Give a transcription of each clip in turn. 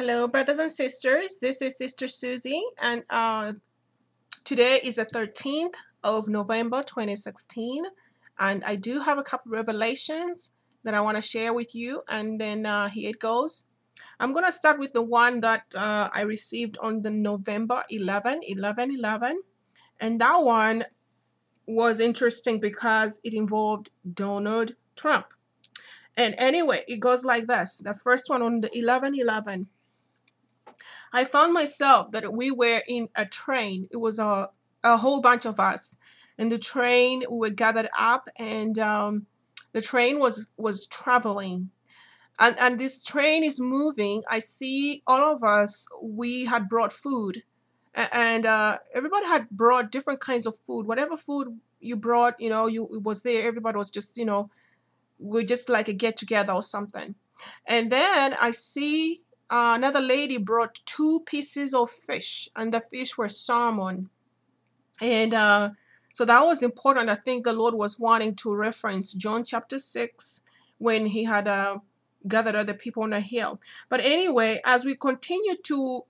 Hello, brothers and sisters. This is Sister Susie, and uh, today is the 13th of November 2016. And I do have a couple revelations that I want to share with you, and then uh, here it goes. I'm going to start with the one that uh, I received on the November 11, 11, 11. And that one was interesting because it involved Donald Trump. And anyway, it goes like this. The first one on the 11, 11. I found myself that we were in a train. It was a, a whole bunch of us. And the train, we were gathered up and um, the train was, was traveling. And, and this train is moving. I see all of us, we had brought food. And uh, everybody had brought different kinds of food. Whatever food you brought, you know, you it was there. Everybody was just, you know, we're just like a get together or something. And then I see uh, another lady brought two pieces of fish, and the fish were salmon. And uh, so that was important. I think the Lord was wanting to reference John chapter 6 when he had uh, gathered other people on a hill. But anyway, as we continue to,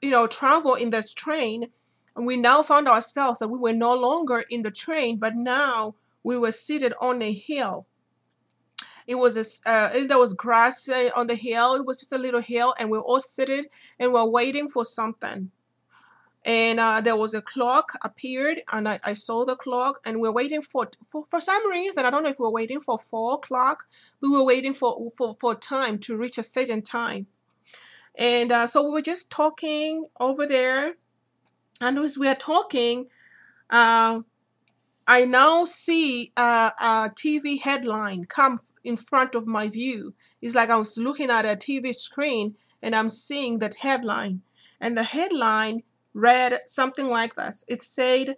you know, travel in this train, and we now found ourselves that we were no longer in the train, but now we were seated on a hill it was a, uh, there was grass uh, on the hill. It was just a little hill, and we were all seated and we are waiting for something. And uh, there was a clock appeared, and I, I saw the clock, and we are waiting for, for for some reason. I don't know if we are waiting for four o'clock. We were waiting for for for time to reach a certain time. And uh, so we were just talking over there, and as we are talking, uh, I now see a, a TV headline come in front of my view. It's like I was looking at a TV screen and I'm seeing that headline. And the headline read something like this it said,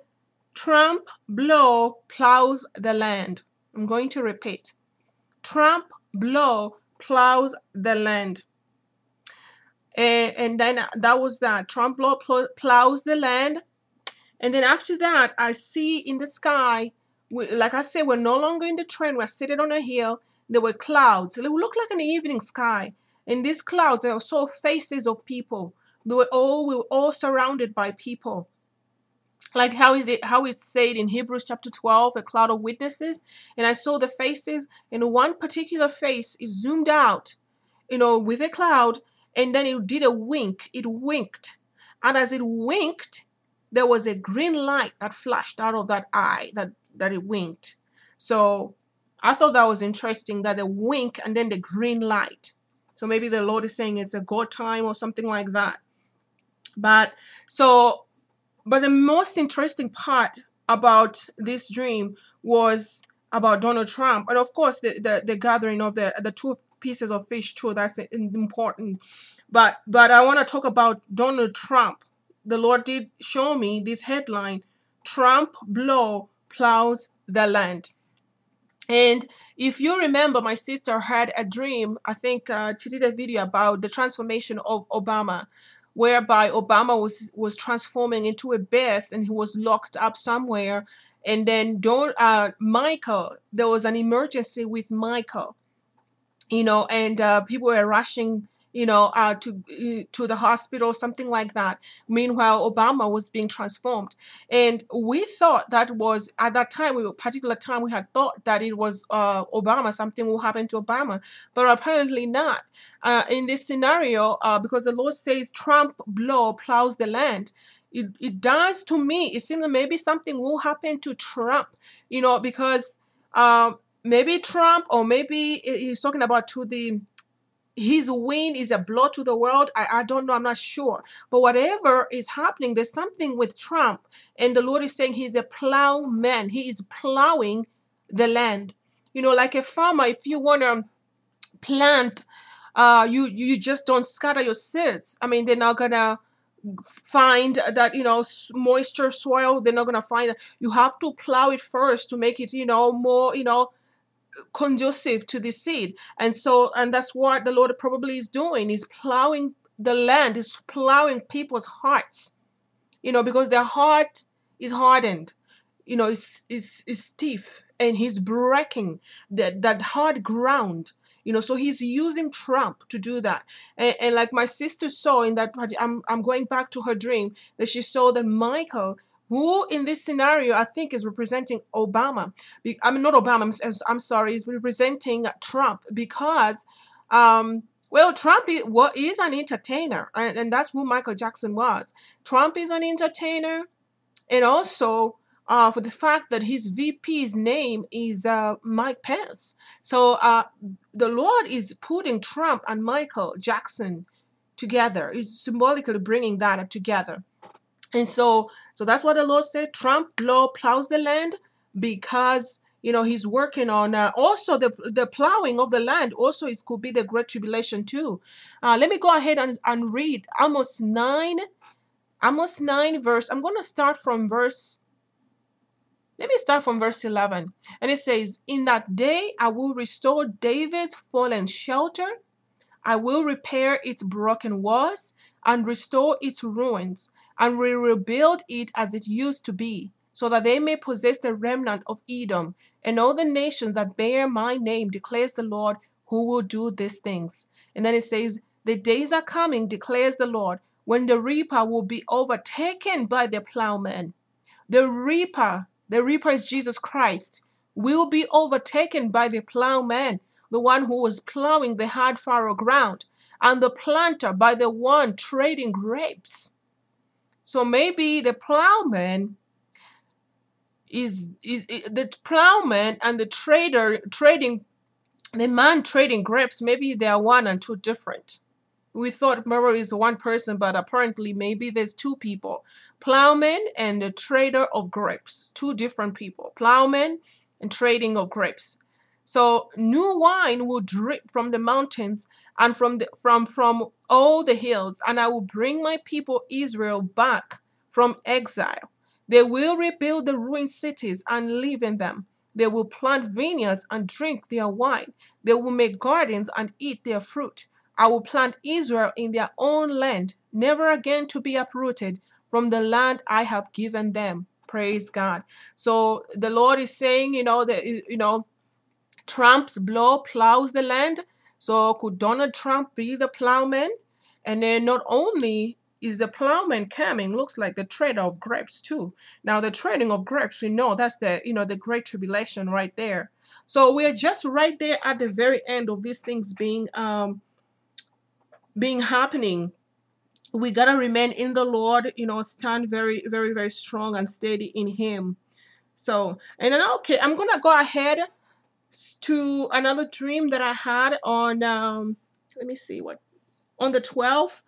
Trump blow plows the land. I'm going to repeat Trump blow plows the land. And, and then that was that. Trump blow plows the land. And then after that, I see in the sky, like I said, we're no longer in the train, we're sitting on a hill, there were clouds. It looked like an evening sky. In these clouds, I saw faces of people. They were all we were all surrounded by people. Like how is it how it's said in Hebrews chapter 12, a cloud of witnesses. And I saw the faces, and one particular face is zoomed out, you know, with a cloud, and then it did a wink. It winked. And as it winked, there was a green light that flashed out of that eye that, that it winked. So I thought that was interesting that the wink and then the green light. So maybe the Lord is saying it's a God time or something like that. But so, but the most interesting part about this dream was about Donald Trump, and of course the the, the gathering of the the two pieces of fish too. That's important. But but I want to talk about Donald Trump. The Lord did show me this headline: Trump blow plows the land. And if you remember, my sister had a dream. I think uh, she did a video about the transformation of Obama, whereby Obama was was transforming into a beast and he was locked up somewhere. And then don't uh, Michael, there was an emergency with Michael, you know, and uh, people were rushing you know, uh, to uh, to the hospital, something like that. Meanwhile, Obama was being transformed, and we thought that was at that time, we particular time, we had thought that it was uh, Obama, something will happen to Obama, but apparently not. Uh, in this scenario, uh, because the Lord says Trump blow plows the land. It, it does to me. It seems that maybe something will happen to Trump, you know, because uh, maybe Trump or maybe he's talking about to the his win is a blow to the world. I, I don't know. I'm not sure. But whatever is happening, there's something with Trump. And the Lord is saying he's a plowman. He is plowing the land. You know, like a farmer, if you want to plant, uh, you, you just don't scatter your seeds. I mean, they're not going to find that you know moisture soil they're not to find that you have to plow it first to make it you know more you know conducive to the seed. And so, and that's what the Lord probably is doing. He's plowing the land, he's plowing people's hearts, you know, because their heart is hardened, you know, is is is stiff, and he's breaking that that hard ground You know, so he's using Trump to do that. And, and like my sister saw in that, I'm, I'm going back to her dream, that she saw that Michael who in this scenario I think is representing Obama. I mean, not Obama, I'm, I'm sorry, is representing Trump because, um, well, Trump is, is an entertainer, and, and that's who Michael Jackson was. Trump is an entertainer, and also uh, for the fact that his VP's name is uh, Mike Pence. So uh, the Lord is putting Trump and Michael Jackson together. He's symbolically bringing that together. And so, so that's what the Lord said. Trump law plows the land because you know he's working on uh, also the the plowing of the land also is could be the great tribulation too uh, let me go ahead and, and read Amos 9 Amos 9 verse i'm going to start from verse let me start from verse 11 and it says in that day i will restore david's fallen shelter i will repair its broken walls and restore its ruins and we will rebuild it as it used to be so that they may possess the remnant of Edom and all the nations that bear my name, declares the Lord, who will do these things. And then it says, The days are coming, declares the Lord, when the reaper will be overtaken by the plowman. The reaper, the reaper is Jesus Christ, will be overtaken by the plowman, the one who was plowing the hard furrow ground, and the planter by the one trading grapes. So maybe the plowman is is the plowman and the trader trading the man trading grapes maybe they are one and two different. We thought maybe is one person but apparently maybe there's two people plowman and the trader of grapes two different people plowman and trading of grapes. So new wine will drip from the mountains and from the from from all the hills and i will bring my people israel back from exile they will rebuild the ruined cities and live in them. They will plant vineyards and drink their wine. They will make gardens and eat their fruit. I will plant Israel in their own land, never again to be uprooted from the land I have given them. Praise God. So the Lord is saying, you know, that you know, Trump's blow plows the land. So could Donald Trump be the plowman? And then not only is the plowman coming looks like the trader of grapes too. Now the trading of grapes we know that's the you know the great tribulation right there. So we're just right there at the very end of these things being um being happening. We gotta remain in the lord you know stand very very very strong and steady in him. So and then okay i'm gonna go ahead to another dream that i had on um let me see what on the 12th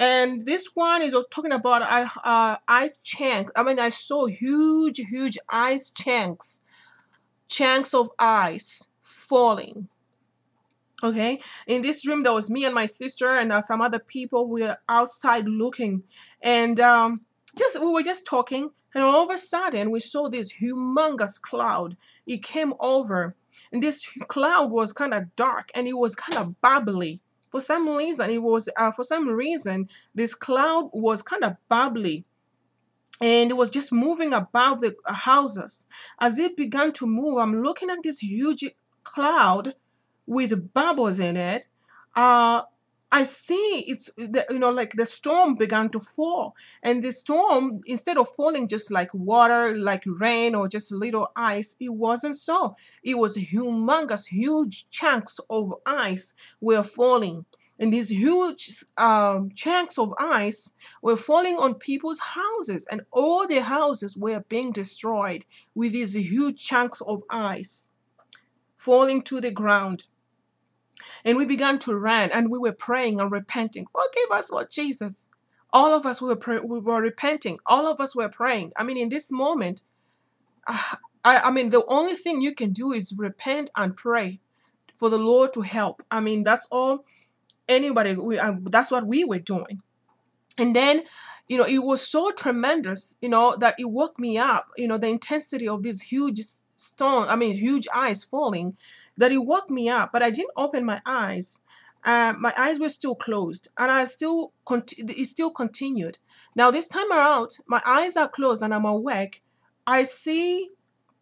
and this one is talking about uh, uh, ice chunks. I mean, I saw huge, huge ice chunks, chunks of ice falling. Okay, in this dream, there was me and my sister and uh, some other people. We were outside looking, and um, just we were just talking, and all of a sudden, we saw this humongous cloud. It came over, and this cloud was kind of dark and it was kind of bubbly. For some reason it was uh, for some reason this cloud was kind of bubbly. And it was just moving above the uh, houses. As it began to move i'm looking at this huge cloud with bubbles in it. Uh I see it's the, you know like the storm began to fall and the storm instead of falling just like water like rain or just a little ice it wasn't so. It was humongous huge chunks of ice were falling and these huge um, chunks of ice were falling on people's houses and all their houses were being destroyed with these huge chunks of ice falling to the ground and we began to run and we were praying and repenting. Forgive us, Lord Jesus. All of us we were, pray- we were repenting. All of us were praying. I mean, in this moment, I, I mean, the only thing you can do is repent and pray for the Lord to help. I mean, that's all anybody, we, uh, that's what we were doing. And then, you know, it was so tremendous, you know, that it woke me up, you know, the intensity of this huge stone, I mean, huge eyes falling that it woke me up, but I didn't open my eyes. Uh, my eyes were still closed, and I still it still continued. Now this time around, my eyes are closed and I'm awake. I see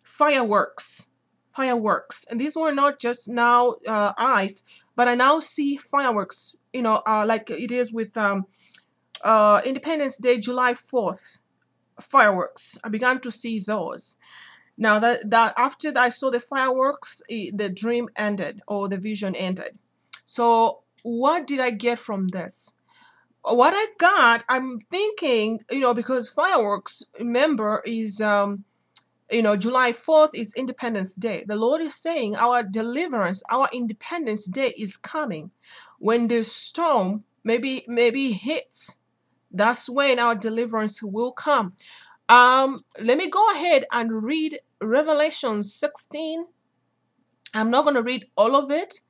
fireworks, fireworks. And these were not just now uh, eyes, but I now see fireworks, you know, uh, like it is with um, uh, Independence Day, July 4th fireworks. I began to see those. Now that, that after I saw the fireworks, it, the dream ended or the vision ended. So what did I get from this? What I got, I'm thinking, you know, because fireworks, remember, is um, you know, July 4th is Independence Day. The Lord is saying our deliverance, our Independence Day is coming. When the storm maybe maybe hits, that's when our deliverance will come. Um, let me go ahead and read Revelation 16. I'm not going to read all of it.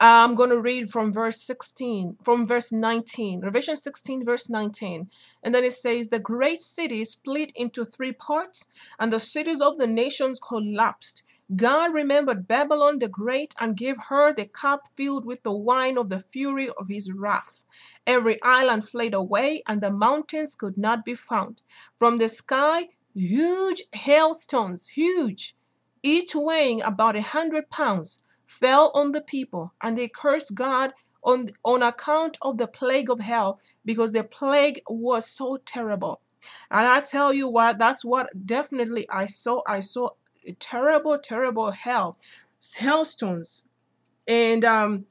I'm going to read from verse 16, from verse 19, Revelation 16, verse 19. And then it says, The great city split into three parts, and the cities of the nations collapsed. God remembered Babylon the Great and gave her the cup filled with the wine of the fury of his wrath. Every island fled away, and the mountains could not be found. From the sky, huge hailstones, huge, each weighing about a hundred pounds, fell on the people, and they cursed God on, on account of the plague of hell, because the plague was so terrible. And I tell you what, that's what definitely I saw. I saw terrible, terrible hell, hailstones. And um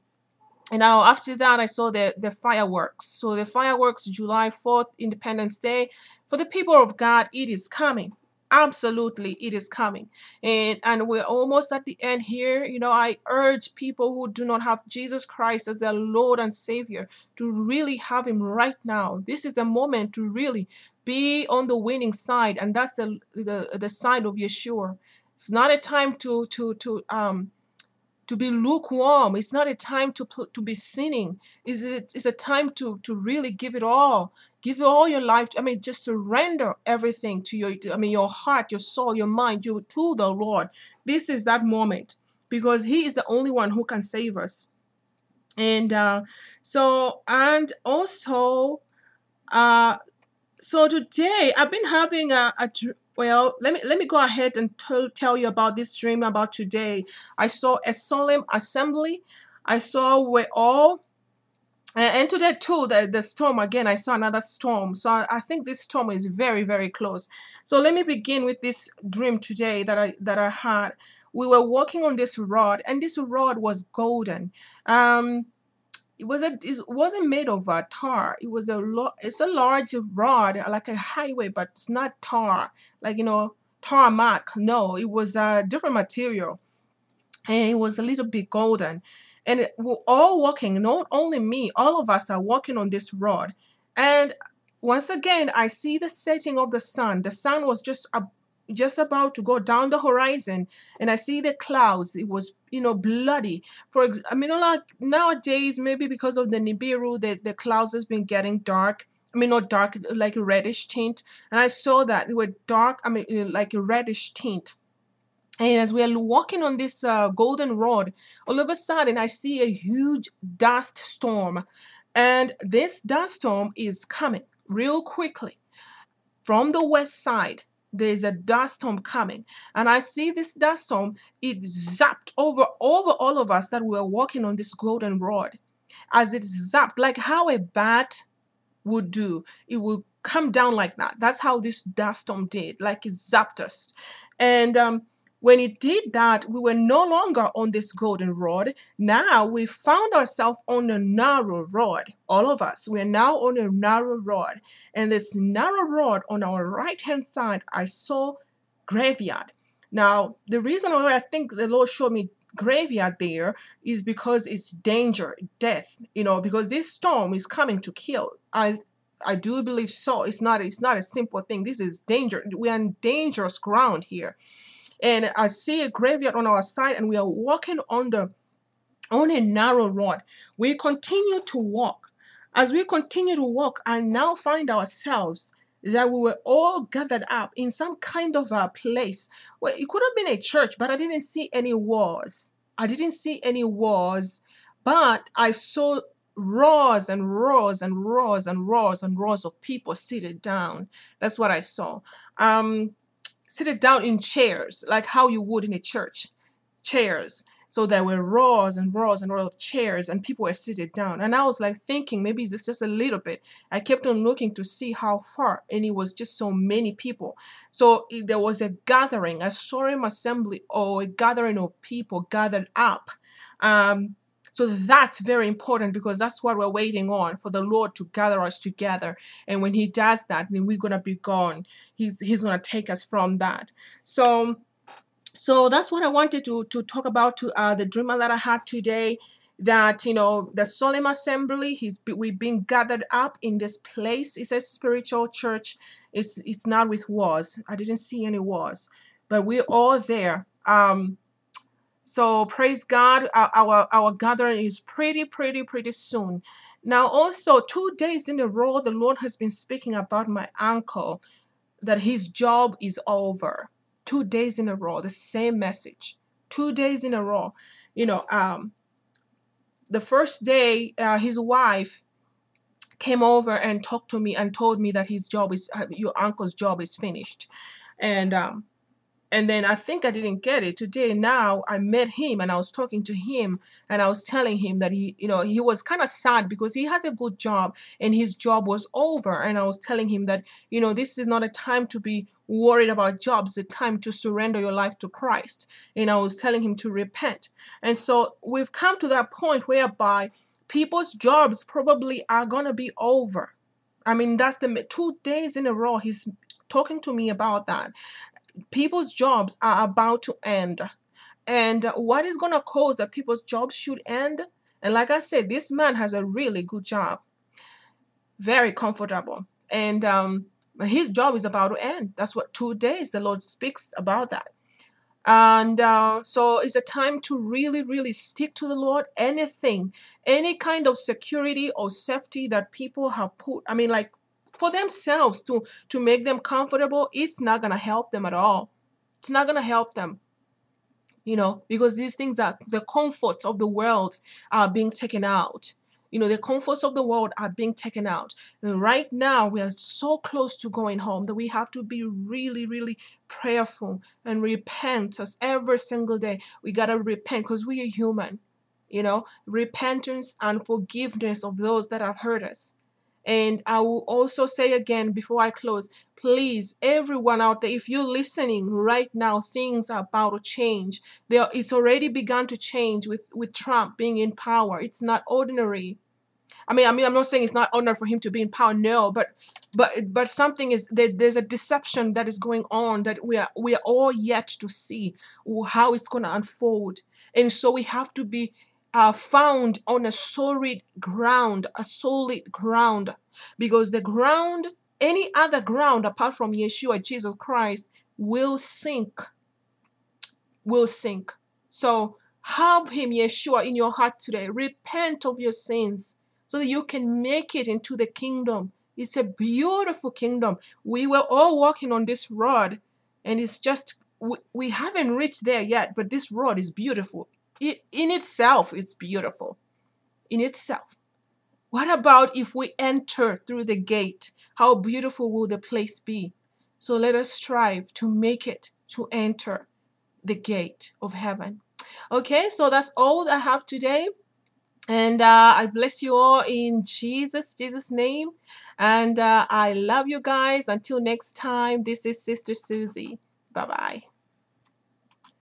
and now after that I saw the the fireworks. So the fireworks July 4th, Independence Day. For the people of God, it is coming absolutely it is coming and and we're almost at the end here you know i urge people who do not have jesus christ as their lord and savior to really have him right now this is the moment to really be on the winning side and that's the the, the side of yeshua it's not a time to to to um to be lukewarm. It's not a time to to be sinning. Is it? It's a time to to really give it all. Give all your life. I mean, just surrender everything to your. I mean, your heart, your soul, your mind, you to the Lord. This is that moment because He is the only one who can save us. And uh, so, and also, uh, so today I've been having a, a well, let me let me go ahead and tell, tell you about this dream about today. I saw a solemn assembly. I saw where all and today too the, the storm. Again i saw another storm. So I, I, think this storm is very very close. So let me begin with this dream today that i that i had. We were walking on this rod and this rod was golden. Um it was a it wasn't made of uh, tar. It was a lot it's a large rod like a highway but it's not tar like you know tarmac. No it was a different material and it was a little bit golden. And we're all walking not only me all of us are walking on this rod. And once again i see the setting of the sun. The sun was just a just about to go down the horizon and I see the clouds. It was, you know, bloody. For I mean, like nowadays, maybe because of the Nibiru, the, the clouds has been getting dark. I mean, not dark, like a reddish tint. And I saw that they were dark, I mean, uh, like a reddish tint. And as we are walking on this uh, golden road, all of a sudden I see a huge dust storm. And this dust storm is coming real quickly from the west side there's a dust storm coming. And i see this dust storm it zapped over over all of us that we were walking on this golden rod. As it zapped like how a bat would do it would come down like that. That's how this dust storm did like it zapped us. And um when it did that, we were no longer on this golden rod. Now we found ourselves on a narrow rod. All of us, we are now on a narrow rod. And this narrow rod on our right hand side, I saw graveyard. Now, the reason why I think the Lord showed me graveyard there is because it's danger, death, you know, because this storm is coming to kill. I I do believe so. It's not it's not a simple thing. This is danger. We're on dangerous ground here and I see a graveyard on our side, and we are walking on the on a narrow road. We continue to walk. As we continue to walk, I now find ourselves that we were all gathered up in some kind of a place. Well, it could have been a church, but I didn't see any walls. I didn't see any walls, but I saw rows and rows and rows and rows and rows of people seated down. That's what I saw. Um, seated down in chairs, like how you would in a church. chairs. So there were rows and rows and rows of chairs, and people were seated down. And I was like thinking, maybe it's just a little bit. I kept on looking to see how far, and it was just so many people. So there was a gathering, a solemn assembly, or a gathering of people gathered up. Um, so that's very important because that's what we're waiting on for the Lord to gather us together. And when He does that, then we're gonna be gone. He's He's gonna take us from that. So so that's what I wanted to to talk about to uh, the dreamer that I had today. That you know the solemn assembly, he's we've been gathered up in this place. It's a spiritual church. It's it's not with wars. I didn't see any wars, but we're all there. Um, so praise God. Our, our gathering is pretty pretty pretty soon. Now also two days in a row, the Lord has been speaking about my uncle that his job is over. Two days in a row, the same message. Two days in a row. You know, um, the first day, uh, his wife came over and talked to me and told me that his job is, uh, your uncle's job is finished. And um, and then I think I didn't get it today. Now I met him and I was talking to him and I was telling him that he, you know, he was kind of sad because he has a good job and his job was over. And I was telling him that, you know, this is not a time to be worried about jobs, a time to surrender your life to Christ. And I was telling him to repent. And so we've come to that point whereby people's jobs probably are going to be over. I mean, that's the two days in a row he's talking to me about that people's jobs are about to end. And what is going to cause that people's jobs should end? And like I said, this man has a really good job, very comfortable. And um, his job is about to end. That's what two days the Lord speaks about that. And uh, so it's a time to really, really stick to the Lord. Anything, any kind of security or safety that people have put, I mean, like for themselves to to make them comfortable, it's not gonna help them at all. It's not gonna help them you know, because these things are the comforts of the world are being taken out. You know, the comforts of the world are being taken out. And right now, we are so close to going home that we have to be really, really prayerful and repent us every single day. We got to repent because we are human. You know, repentance and forgiveness of those that have hurt us. And I will also say again before I close, please, everyone out there, if you're listening right now, things are about to change. There, it's already begun to change with with Trump being in power. It's not ordinary. I mean, I mean, I'm not saying it's not ordinary for him to be in power, no, but but but something is there, there's a deception that is going on that we are we are all yet to see how it's going to unfold, and so we have to be uh, found on a solid ground, a solid ground, because the ground, any other ground apart from Yeshua, Jesus Christ, will sink, will sink. So have Him, Yeshua, in your heart today. Repent of your sins so that you can make it into the kingdom. It's a beautiful kingdom. We were all walking on this road, and it's just, we, we haven't reached there yet, but this road is beautiful. In itself, it's beautiful. In itself. What about if we enter through the gate? How beautiful will the place be? So let us strive to make it to enter the gate of heaven. Okay, so that's all I have today. And uh, I bless you all in Jesus, Jesus' name. And uh, I love you guys. Until next time, this is Sister Susie. Bye bye.